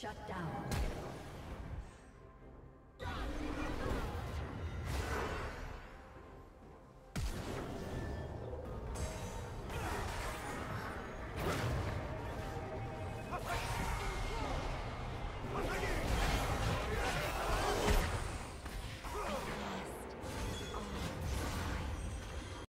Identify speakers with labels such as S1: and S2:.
S1: Shut down.